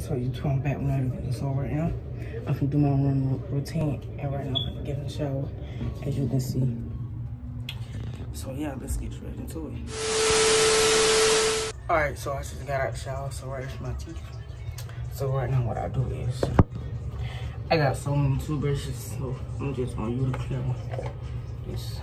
what's up YouTube? I'm back with another video. So right now, I can do my run routine, and right now I'm gonna get in the shower, as you can see. So yeah, let's get straight into it. All right, so I just got out the shower, so right here's my teeth. So right now, what I do is, I got so many toothbrushes, so I'm just gonna use the clear one. This.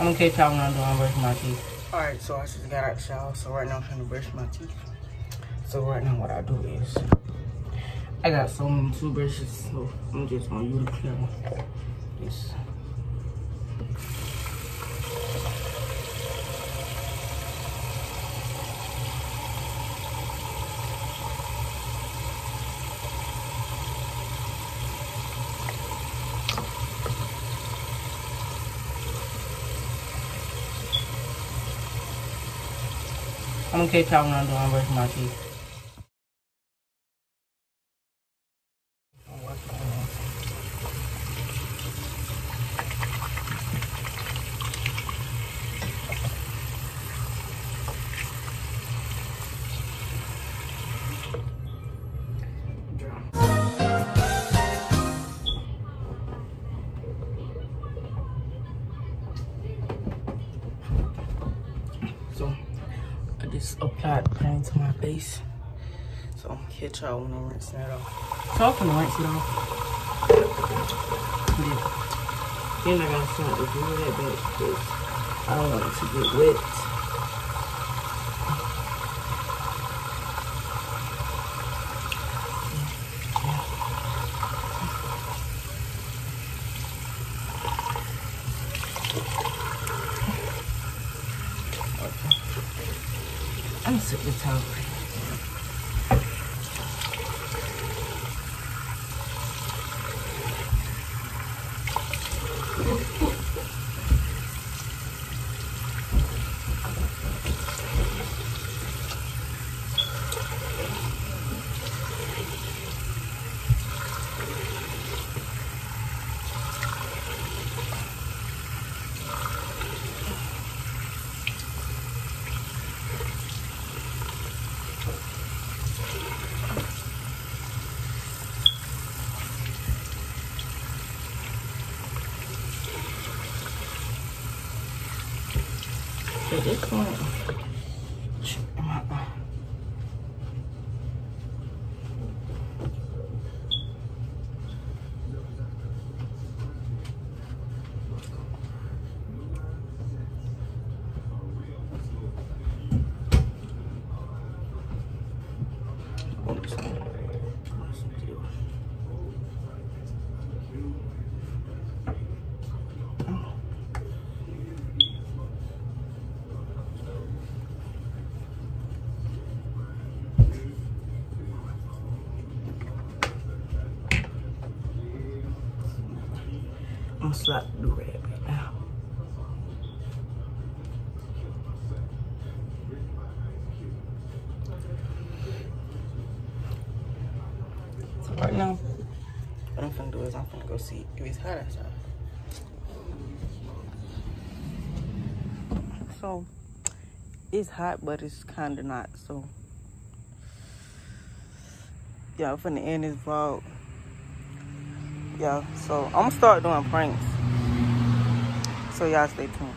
I'm gonna catch y'all when I'm doing brushing my teeth. All right, so I just got out the shower, so right now I'm trying to brush my teeth. So right now what I do is, I got so many toothbrushes, so I'm just gonna use the clear one. I'm gonna catch y'all when I'm brushing my teeth. Just applied paint to my face. So I'm gonna catch y'all when I'm rinsing it off. So I'm gonna rinse it off. Then I gotta start to do that back because I don't want it to get wet. I'm sick of để để coi Oops. I'm gonna slap the red right now. So right now, what I'm gonna do is I'm gonna go see if it's hot outside. So it's hot, but it's kind of not. So yeah, I'm finna end this vlog yeah so i'm gonna start doing pranks. So y'all stay tuned